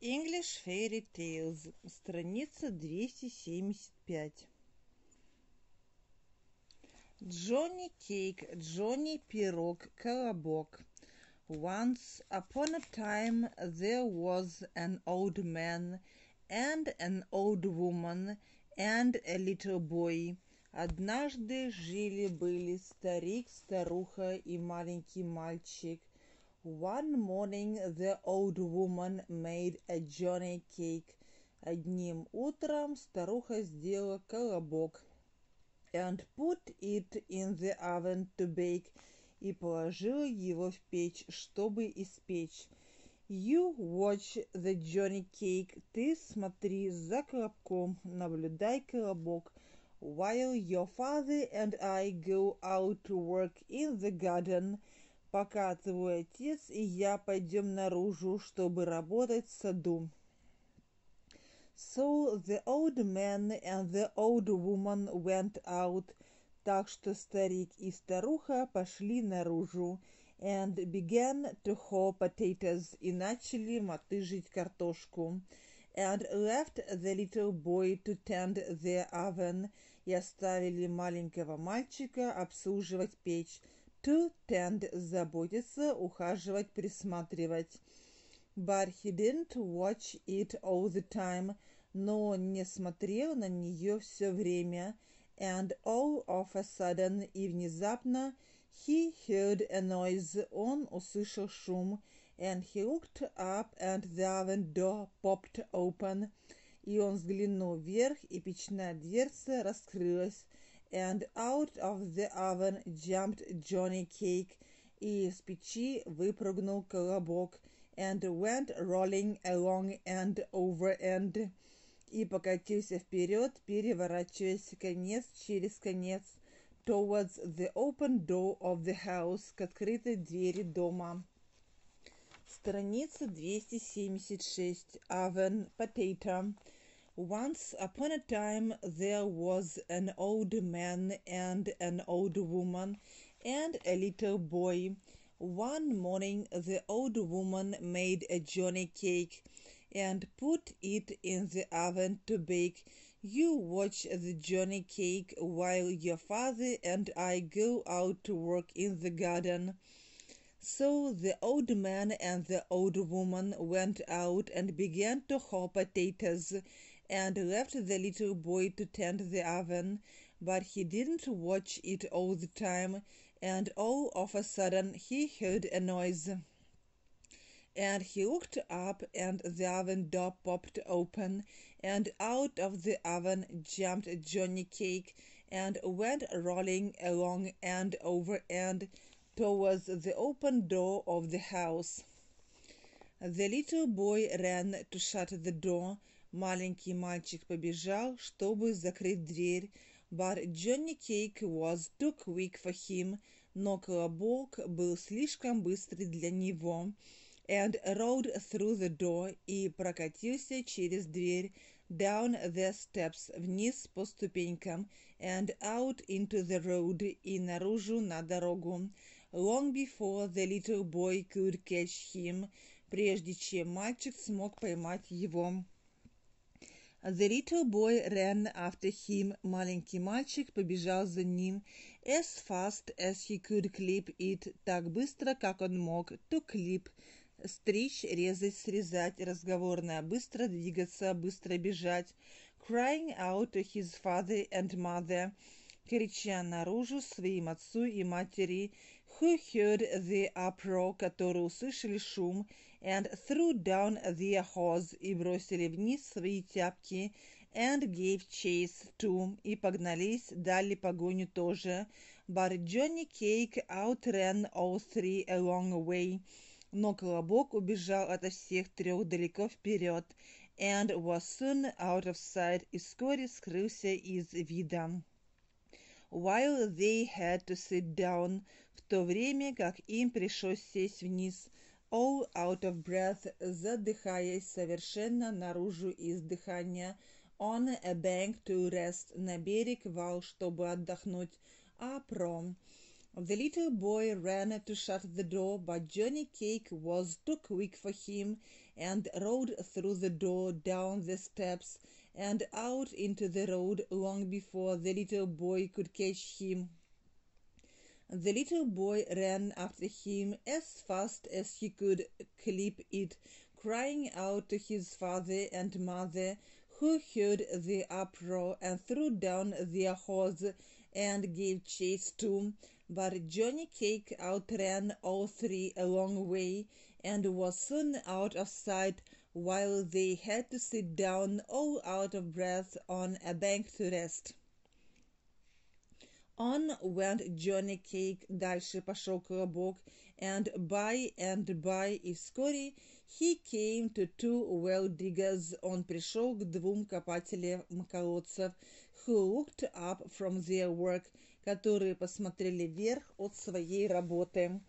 English Fairy Tales, страница 275. Johnny Cake, Johnny Пирог, Колобок. Once upon a time there was an old man and an old woman and a little boy. Однажды жили-были старик, старуха и маленький мальчик. One morning the old woman made a Johnny cake. Одним утром старуха сделала колобок and put it in the oven to bake и положила его в печь, чтобы испечь. You watch the Johnny cake. Ты смотри за колобком, наблюдай колобок. While your father and I go out to work in the garden – пока твой отец и я пойдем наружу, чтобы работать в саду. So the old man and the old woman went out, так что старик и старуха пошли наружу, and began to hoe potatoes, и начали мотыжить картошку, and left the little boy to tend the oven, и оставили маленького мальчика обслуживать печь, to tend – заботиться, ухаживать, присматривать. But he didn't watch it all the time, но не смотрел на нее все время. And all of a sudden, и внезапно, he heard a noise, он услышал шум. And he looked up and the oven door popped open. И он взглянул вверх, и печная дверца раскрылась and out of the oven jumped Johnny Cake, и из печи выпрыгнул колобок, and went rolling along and over end, и покатился вперед, переворачиваясь конец через конец, towards the open door of the house, к открытой двери дома. Страница 276. Oven, potato. Once upon a time there was an old man and an old woman and a little boy. One morning the old woman made a Johnny cake and put it in the oven to bake. You watch the Johnny cake while your father and I go out to work in the garden. So the old man and the old woman went out and began to hoe potatoes and left the little boy to tend the oven, but he didn't watch it all the time, and all of a sudden he heard a noise. And he looked up, and the oven door popped open, and out of the oven jumped Johnny Cake and went rolling along and over and towards the open door of the house. The little boy ran to shut the door, Маленький мальчик побежал, чтобы закрыть дверь, but Johnny Cake was too quick for him, но Колобок был слишком быстрый для него, and rode through the door и прокатился через дверь, down the steps, вниз по ступенькам, and out into the road и наружу на дорогу, long before the little boy could catch him, прежде чем мальчик смог поймать его. The little boy ran after him. Маленький мальчик побежал за ним. As fast as he could clip it. Так быстро, как он мог. To clip. Стричь, резать, срезать. Разговорное. Быстро двигаться, быстро бежать. Crying out to his father and mother. Крича наружу своим отцу и матери. Who heard the uproar, которые услышали шум and threw down their hoes и бросили вниз свои тяпки, and gave chase to, и погнались, дали погоню тоже. But Johnny Cake outran all three a long way. Но Колобок убежал ото всех трех далеко вперед, and was soon out of sight, и вскоре скрылся из вида. While they had to sit down, в то время как им пришлось сесть вниз, all out of breath, задыхаясь совершенно наружу из дыхания, on a bank to rest, на берег вал, чтобы отдохнуть, а пром. The little boy ran to shut the door, but Johnny Cake was too quick for him, and rode through the door down the steps and out into the road long before the little boy could catch him. The little boy ran after him as fast as he could clip it, crying out to his father and mother, who heard the uproar and threw down their horse and gave chase too. But Johnny Cake outran all three a long way and was soon out of sight while they had to sit down all out of breath on a bank to rest. On went Johnny Cake, дальше пошел Колобок, and by and by и вскоре he came to two well diggers, он пришел к двум копателям колодцев, who looked up from their work, которые посмотрели вверх от своей работы,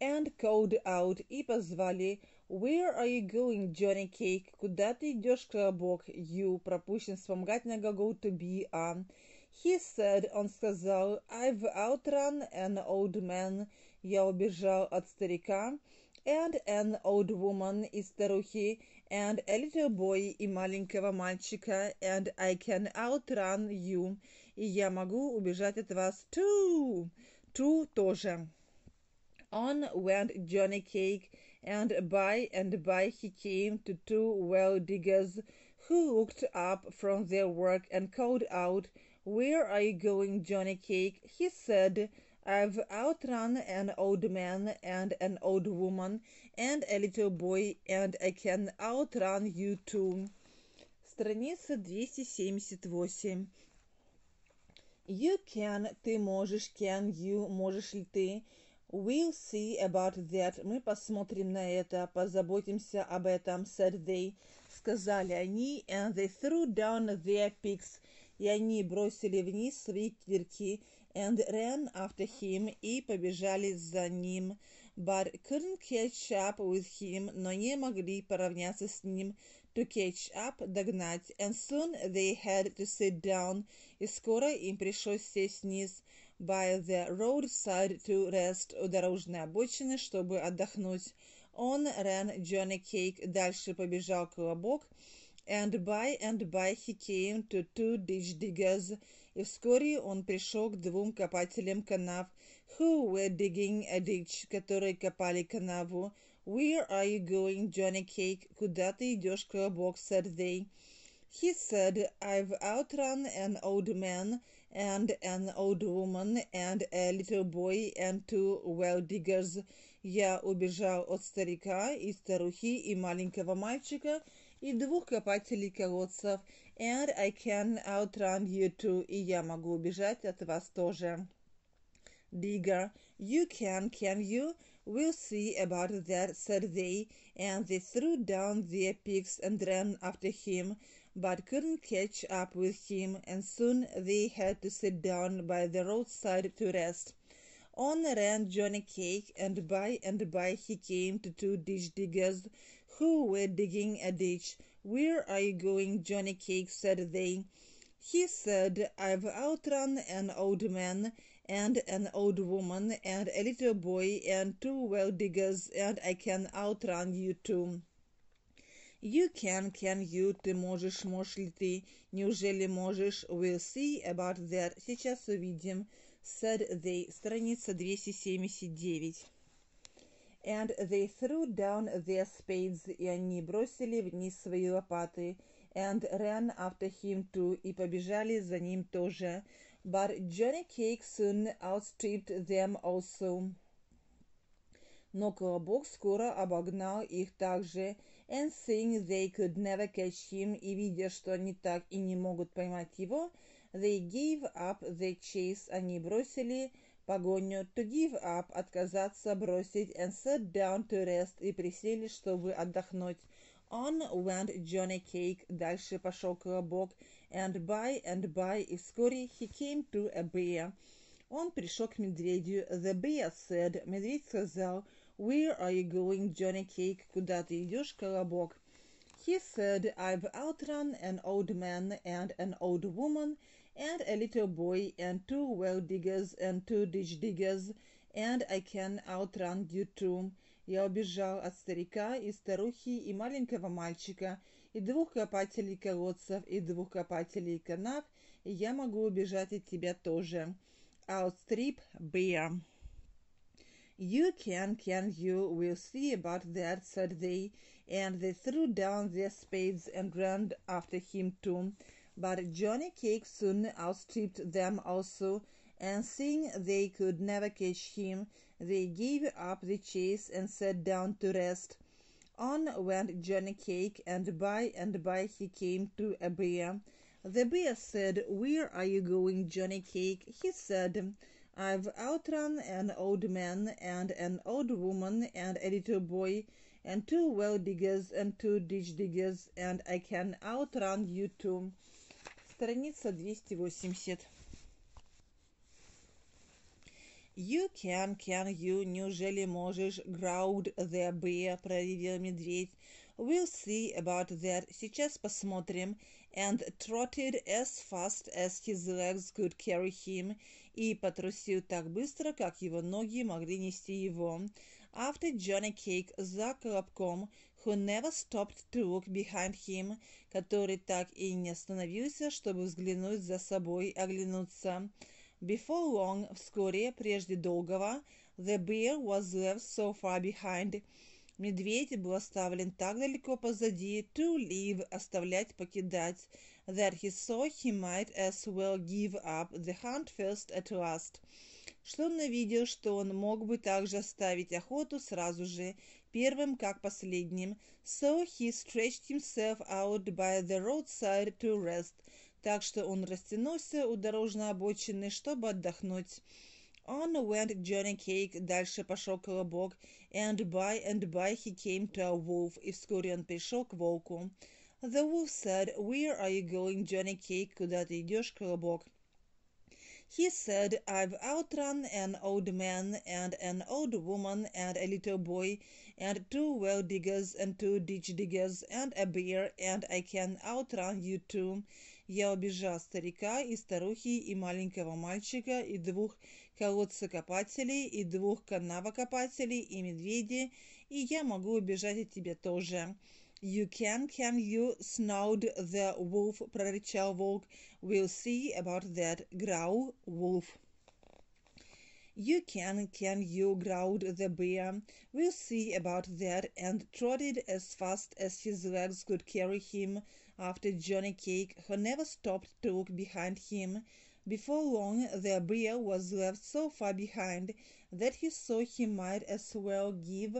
and called out и позвали Where are you going, Johnny Cake? Куда ты идешь, Колобок? You пропущен вспомогательный глагол to be a. He said, он сказал, I've outrun an old man. Я убежал от старика. And an old woman и старухи. And a little boy и маленького мальчика. And I can outrun you. И я могу убежать от вас too. Too тоже. On went Johnny Cake and by and by he came to two well diggers who looked up from their work and called out, Where are you going, Johnny Cake? He said, I've outrun an old man and an old woman and a little boy, and I can outrun you too. Страница 278. You can, ты можешь, can you, можешь ли ты, We'll see about that. Мы посмотрим на это, позаботимся об этом, said they. Сказали они, and they threw down their picks. И они бросили вниз свои кирки, and ran after him, и побежали за ним. But couldn't catch up with him, но не могли поравняться с ним. To catch up, догнать. And soon they had to sit down. И скоро им пришлось сесть вниз by the roadside to rest у дорожной обочины, чтобы отдохнуть. On ran Johnny Cake, дальше побежал Колобок, and by and by he came to two ditch diggers, и вскоре он пришел к двум копателям канав, who were digging a ditch, которые копали канаву. Where are you going, Johnny Cake? Куда ты идешь, Колобок? said they. He said, I've outrun an old man, and an old woman and a little boy and two well diggers. Я убежал от старика и старухи и маленького мальчика и двух копателей колодцев. And I can outrun you too. И я могу убежать от вас тоже. Digger, you can, can you? We'll see about that, said they, and they threw down their picks and ran after him but couldn't catch up with him, and soon they had to sit down by the roadside to rest. On ran Johnny Cake, and by and by he came to two ditch diggers who were digging a ditch. Where are you going, Johnny Cake? said they. He said, I've outrun an old man and an old woman and a little boy and two well diggers, and I can outrun you too. You can, can you, ты можешь, можешь ли ты, неужели можешь, we'll see about that, сейчас увидим, said they, страница 279. And they threw down their spades, и они бросили вниз свои лопаты, and ran after him too, и побежали за ним тоже. But Johnny Cake soon outstripped them also. Но Колобок скоро обогнал их также, and seeing they could never catch him, и видя, что они так и не могут поймать его, they gave up the chase, они бросили погоню, to give up, отказаться, бросить, and sat down to rest, и присели, чтобы отдохнуть. On went Johnny Cake, дальше пошел Колобок, and by and by, и вскоре he came to a bear. Он пришел к медведю. The bear said, медведь сказал, Where are you going, Johnny Cake? Куда ты идешь, Колобок? He said, I've outrun an old man and an old woman and a little boy and two well diggers and two ditch diggers, and I can outrun you too. Я убежал от старика и старухи и маленького мальчика, и двух копателей колодцев, и двух копателей канав, и я могу убежать от тебя тоже. Outstrip bear. You can, can you, we'll see about that, said they, and they threw down their spades and ran after him too. But Johnny Cake soon outstripped them also, and seeing they could never catch him, they gave up the chase and sat down to rest. On went Johnny Cake, and by and by he came to a bear. The bear said, Where are you going, Johnny Cake? He said, I've outrun an old man and an old woman and a little boy and two well diggers and two ditch diggers, and I can outrun you too. Страница 280. You can, can you, неужели можешь, growled the bear, проревел медведь. We'll see about that, сейчас посмотрим, and trotted as fast as his legs could carry him, и потрусил так быстро, как его ноги могли нести его. After Johnny Cake за Колобком, who never stopped to look behind him, который так и не остановился, чтобы взглянуть за собой, оглянуться. Before long, вскоре, прежде долгого, the bear was left so far behind. Медведь был оставлен так далеко позади, to leave, оставлять, покидать, that he saw he might as well give up the hunt first at last, что он увидел, что он мог бы также оставить охоту сразу же, первым как последним. So he stretched himself out by the roadside to rest, так что он растянулся у дорожной обочины, чтобы отдохнуть. On went Johnny Cake, дальше пошел колобок, and by and by he came to a wolf, и вскоре он пришел к волку. The wolf said, Where are you going, Johnny Cake? Куда ты идешь, колобок? He said, I've outrun an old man and an old woman and a little boy and two well diggers and two ditch diggers and a bear, and I can outrun you too. Я убежал старика и старухи и маленького мальчика и двух колодцекопателей и двух канавокопателей и медведей, и я могу убежать от тебя тоже. You can, can you, snowed the wolf, прорычал волк. We'll see about that, growl wolf. You can, can you, growled the bear. We'll see about that, and trotted as fast as his legs could carry him after Johnny Cake, who never stopped to look behind him. Before long, the bear was left so far behind that he saw he might as well give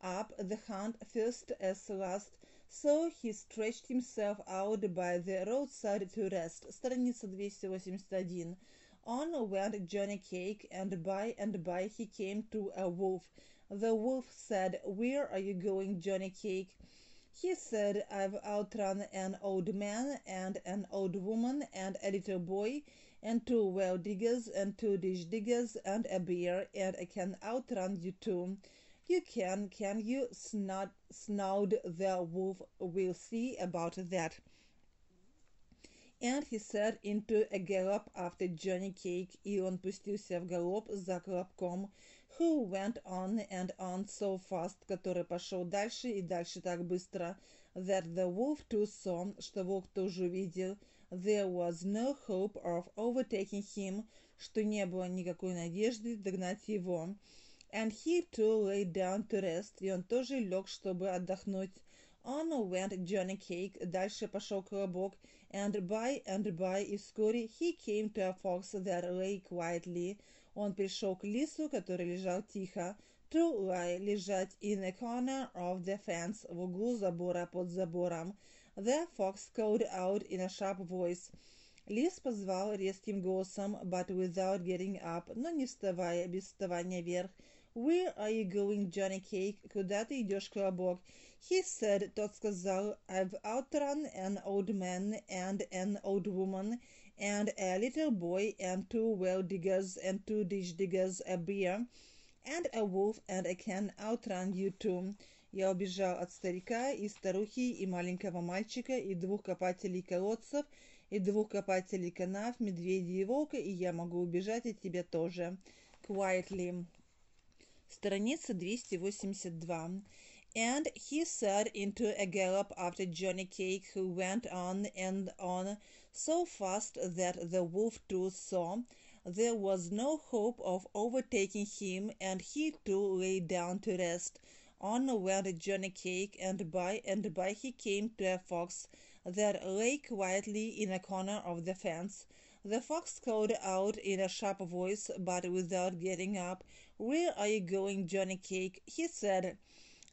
up the hunt first as last, so he stretched himself out by the roadside to rest. Страница 281. On went Johnny Cake, and by and by he came to a wolf. The wolf said, Where are you going, Johnny Cake? He said, I've outrun an old man and an old woman and a little boy and two well diggers and two ditch diggers and a bear, and I can outrun you too. You can, can you? Snod, snowed the wolf. We'll see about that. And he set into a gallop after Johnny Cake, и он пустился в галоп за Колобком, who went on and on so fast, который пошел дальше и дальше так быстро, that the wolf too saw, что волк тоже увидел, there was no hope of overtaking him, что не было никакой надежды догнать его. And he too lay down to rest, и он тоже лег, чтобы отдохнуть. On went Johnny Cake, дальше пошел Колобок, and by and by, и вскоре he came to a fox that lay quietly. Он пришел к лису, который лежал тихо, to lie, лежать in a corner of the fence, в углу забора под забором. The fox called out in a sharp voice. Лис позвал резким голосом, but without getting up, но не вставая, без вставания вверх. Where are you going, Johnny Cake? Куда ты идешь, Колобок? He said, тот сказал, I've outrun an old man and an old woman and a little boy and two well diggers and two ditch diggers, a bear and a wolf, and I can outrun you too. Я убежал от старика и старухи и маленького мальчика и двух копателей колодцев и двух копателей канав, медведя и волка, и я могу убежать от тебя тоже. Quietly. Страница 282. And he set into a gallop after Johnny Cake, who went on and on so fast that the wolf too saw there was no hope of overtaking him, and he too lay down to rest. On went Johnny Cake, and by and by he came to a fox that lay quietly in a corner of the fence. The fox called out in a sharp voice, but without getting up, Where are you going, Johnny Cake? He said,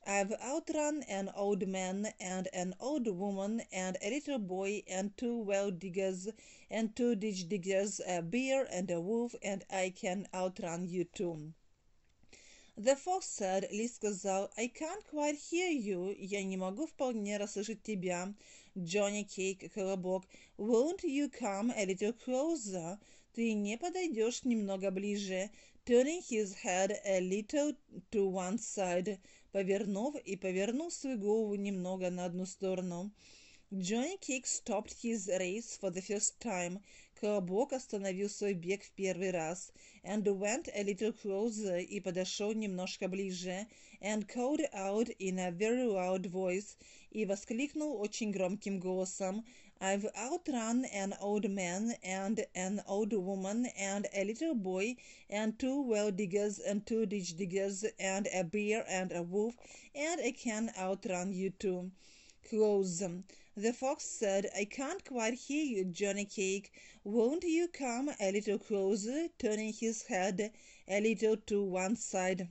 I've outrun an old man and an old woman and a little boy and two well diggers and two ditch diggers, a bear and a wolf, and I can outrun you too. The fox said, Ли сказал, I can't quite hear you, я не могу вполне расслышать тебя. Johnny Cake, Колобок, won't you come a little closer? Ты не подойдешь немного ближе? Turning his head a little to one side, повернув и повернув свою голову немного на одну сторону. Johnny Cake stopped his race for the first time. Колобок остановил свой бег в первый раз. And went a little closer и подошел немножко ближе. And called out in a very loud voice. И воскликнул очень громким голосом. I've outrun an old man and an old woman and a little boy and two well diggers and two ditch diggers and a bear and a wolf and I can outrun you too. Close. The fox said, I can't quite hear you, Johnny Cake. Won't you come a little closer, turning his head a little to one side?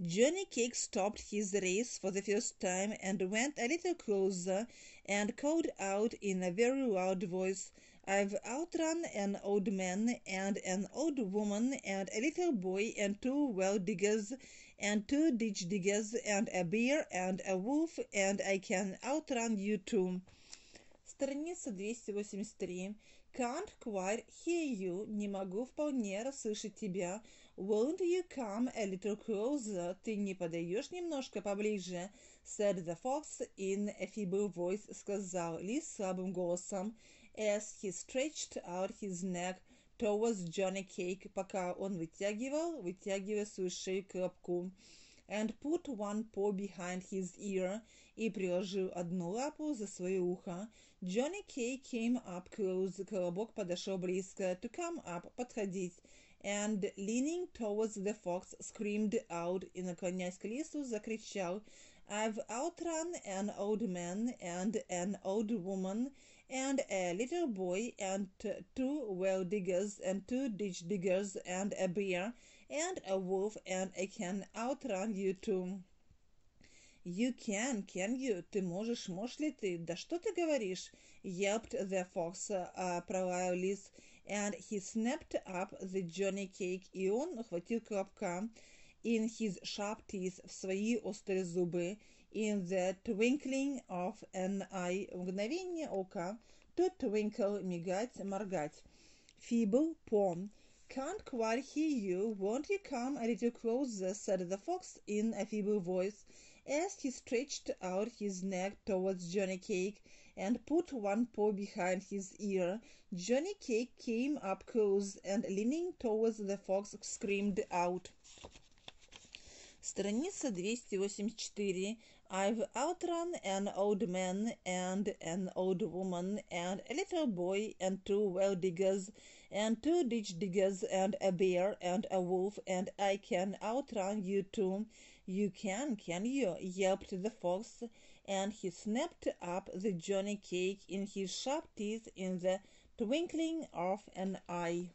Johnny Cake stopped his race for the first time and went a little closer and called out in a very loud voice, I've outrun an old man and an old woman and a little boy and two well diggers and two ditch diggers and a bear and a wolf and I can outrun you too. Страница 283. Can't quite hear you. Не могу вполне расслышать тебя. Won't you come a little closer? Ты не подойдешь немножко поближе? Said the fox in a feeble voice. Сказал лис слабым голосом. As he stretched out his neck towards Johnny Cake, пока он вытягивал, вытягивая свою шею к лобку. And put one paw behind his ear и приложил одну лапу за свое ухо. Johnny Cake came up close, колобок подошел близко, to come up, подходить. And leaning towards the fox, screamed out и, наклоняясь к лису, закричал, I've outrun an old man and an old woman and a little boy and two well diggers and two ditch diggers and a bear and a wolf and I can outrun you too. You can, can you? Ты можешь, можешь ли ты? Да что ты говоришь? Yelped the fox, uh, пролаял лис, and he snapped up the Johnny cake, и он ухватил колобка in his sharp teeth, в свои острые зубы, in the twinkling of an eye, мгновение ока, to twinkle, мигать, моргать. Feeble, pom. Can't quite hear you. Won't you come a little closer? said the fox in a feeble voice, as he stretched out his neck towards Johnny Cake and put one paw behind his ear. Johnny Cake came up close and, leaning towards the fox, screamed out. Страница 284. I've outrun an old man and an old woman and a little boy and two well diggers and two ditch diggers and a bear and a wolf and I can outrun you too. You can, can you? yelped the fox, and he snapped up the Johnny cake in his sharp teeth in the twinkling of an eye.